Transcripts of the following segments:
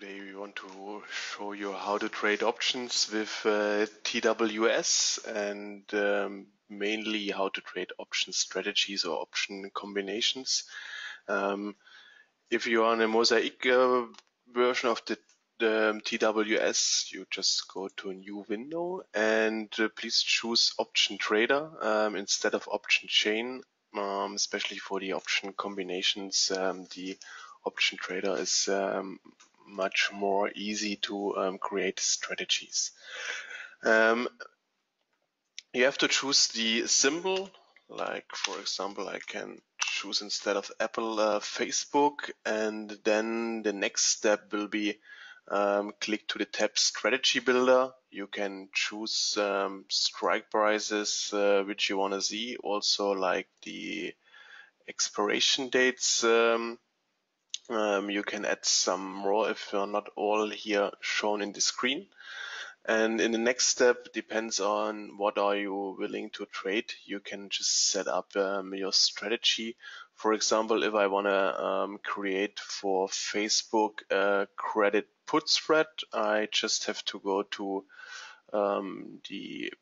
Today we want to show you how to trade options with uh, TWS and um, mainly how to trade option strategies or option combinations. Um, if you are on a Mosaic uh, version of the, the TWS, you just go to a new window and uh, please choose option trader um, instead of option chain, um, especially for the option combinations. Um, the option trader is um, much more easy to um, create strategies. Um, you have to choose the symbol, like for example, I can choose instead of Apple uh, Facebook, and then the next step will be um, click to the tab Strategy Builder. You can choose um, strike prices uh, which you want to see, also like the expiration dates um, um, you can add some more if you're not all here shown in the screen. And in the next step, depends on what are you willing to trade. You can just set up um, your strategy. For example, if I want to um, create for Facebook a credit put spread, I just have to go to um, the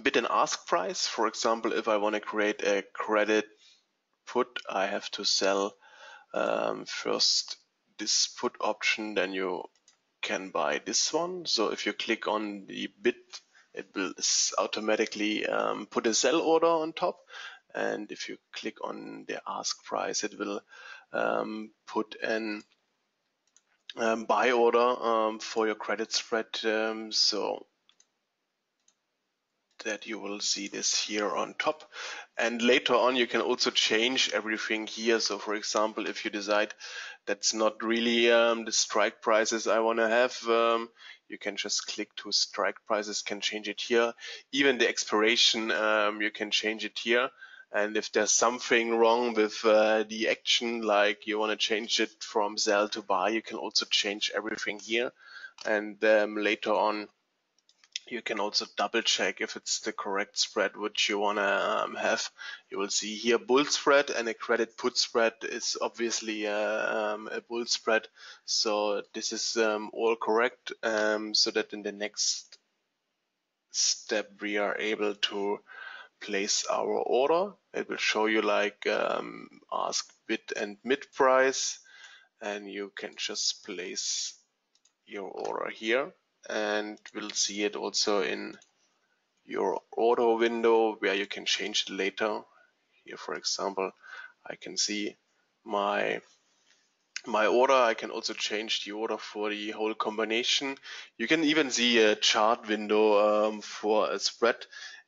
bid and ask price. For example, if I want to create a credit put, I have to sell um, first this put option, then you can buy this one. So if you click on the bid, it will automatically um, put a sell order on top. And if you click on the ask price, it will um, put an um, buy order um, for your credit spread. Um, so that you will see this here on top. And later on, you can also change everything here. So for example, if you decide that's not really um, the strike prices I want to have, um, you can just click to strike prices, can change it here. Even the expiration, um, you can change it here. And if there's something wrong with uh, the action, like you want to change it from sell to buy, you can also change everything here. And um, later on, you can also double check if it's the correct spread which you want to um, have. You will see here bull spread and a credit put spread is obviously a, uh, um, a bull spread. So this is um, all correct um, so that in the next step we are able to place our order. It will show you like um, ask bid and mid price and you can just place your order here and we'll see it also in your order window where you can change it later. Here, for example, I can see my my order. I can also change the order for the whole combination. You can even see a chart window um, for a spread.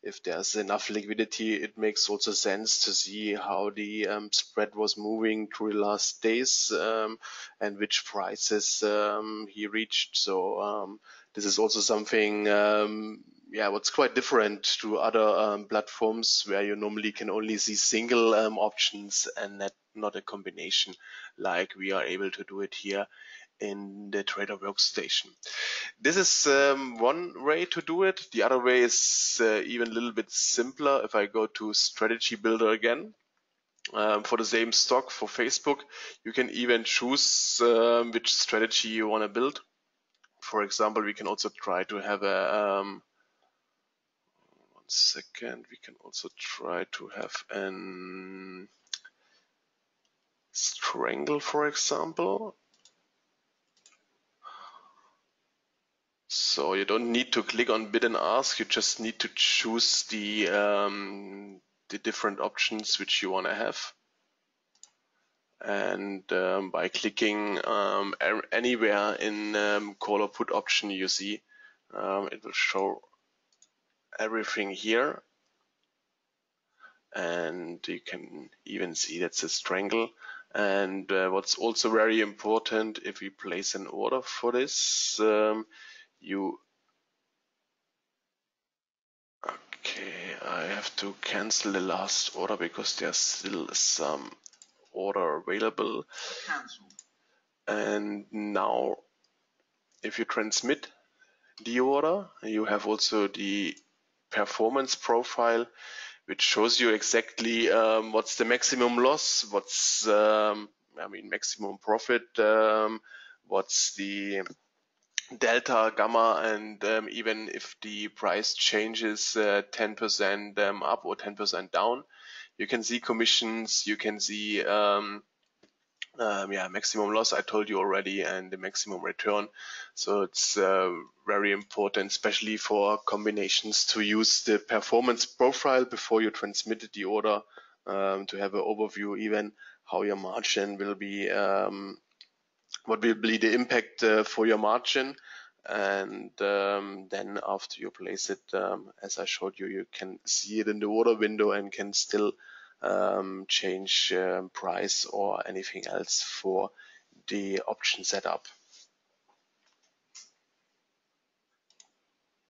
If there's enough liquidity, it makes also sense to see how the um, spread was moving through the last days um, and which prices um, he reached. So um, this is also something, um, yeah, what's quite different to other um, platforms where you normally can only see single um, options and not, not a combination like we are able to do it here in the trader workstation. This is um, one way to do it. The other way is uh, even a little bit simpler. If I go to strategy builder again, um, for the same stock for Facebook, you can even choose um, which strategy you want to build for example, we can also try to have a, um, one second, we can also try to have an strangle, for example. So you don't need to click on bid and ask, you just need to choose the, um, the different options which you want to have and um, by clicking um, anywhere in um, call or put option you see um, it will show everything here. And you can even see that's a strangle. And uh, what's also very important if we place an order for this um, you okay I have to cancel the last order because there's still some order available. Cancel. And now if you transmit the order, you have also the performance profile which shows you exactly um, what's the maximum loss, what's um, I mean maximum profit, um, what's the delta gamma and um, even if the price changes 10% uh, um, up or 10% down you can see commissions you can see um, um, yeah, maximum loss I told you already and the maximum return. So it's uh, very important, especially for combinations to use the performance profile before you transmit the order um, to have an overview even how your margin will be, um, what will be the impact uh, for your margin. And um, then after you place it, um, as I showed you, you can see it in the order window and can still um, change um, price or anything else for the option setup.